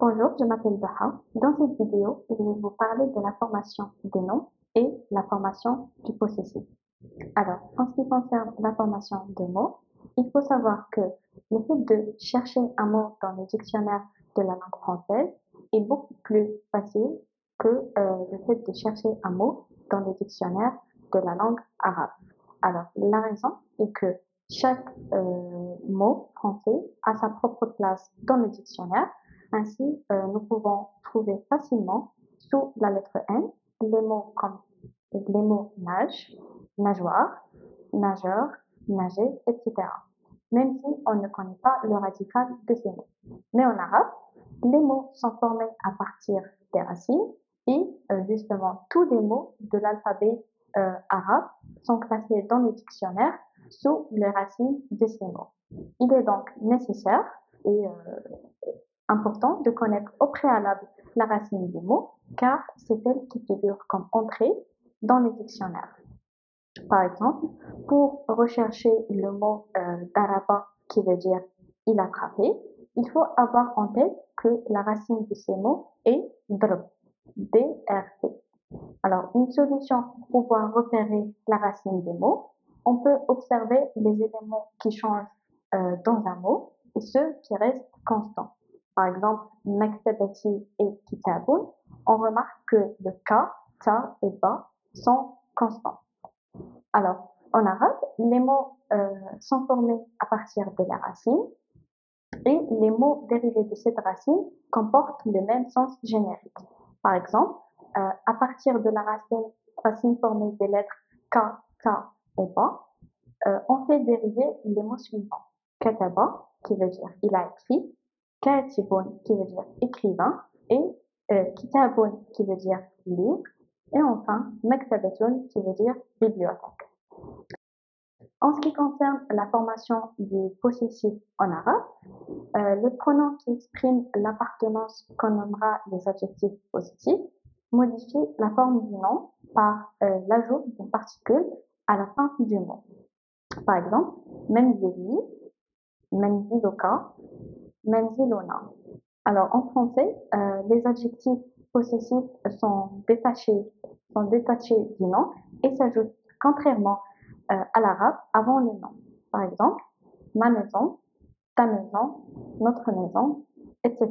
Bonjour, je m'appelle Baha. Dans cette vidéo, je vais vous parler de la formation des noms et la formation du possessif. Alors, en ce qui concerne la formation des mots, il faut savoir que le fait de chercher un mot dans le dictionnaire de la langue française est beaucoup plus facile que euh, le fait de chercher un mot dans le dictionnaire de la langue arabe. Alors, la raison est que chaque euh, mot français a sa propre place dans le dictionnaire ainsi, euh, nous pouvons trouver facilement sous la lettre N les mots comme les mots nage, nageoire, nageur, nager, etc. Même si on ne connaît pas le radical de ces mots. Mais en arabe, les mots sont formés à partir des racines et euh, justement tous les mots de l'alphabet euh, arabe sont classés dans le dictionnaire sous les racines de ces mots. Il est donc nécessaire et important de connaître au préalable la racine du mot, car c'est elle qui figure comme entrée dans les dictionnaires. Par exemple, pour rechercher le mot euh, qui veut dire il a frappé, il faut avoir en tête que la racine de ces mots est drb, D-R-B. Alors, une solution pour pouvoir repérer la racine des mots, on peut observer les éléments qui changent euh, dans un mot et ceux qui restent constants par exemple maktabati et kitabun, on remarque que le ka, ta et ba sont constants. Alors, en arabe, les mots euh, sont formés à partir de la racine et les mots dérivés de cette racine comportent le même sens générique. Par exemple, euh, à partir de la racine, racine formée des lettres ka, ta et ba, euh, on fait dériver les mots suivants. Kataba, qui veut dire il a écrit, qui veut dire écrivain et euh, qui veut dire livre et enfin qui veut dire bibliothèque. En ce qui concerne la formation du possessif en arabe, euh, le pronom qui exprime l'appartenance qu'on nommera les adjectifs positifs modifie la forme du nom par euh, l'ajout d'une particule à la fin du mot. Par exemple, menzili, menziloka, Alors en français, euh, les adjectifs possessifs sont détachés, sont détachés du nom et s'ajoutent contrairement euh, à l'arabe avant le nom. Par exemple, ma maison, ta maison, notre maison, etc.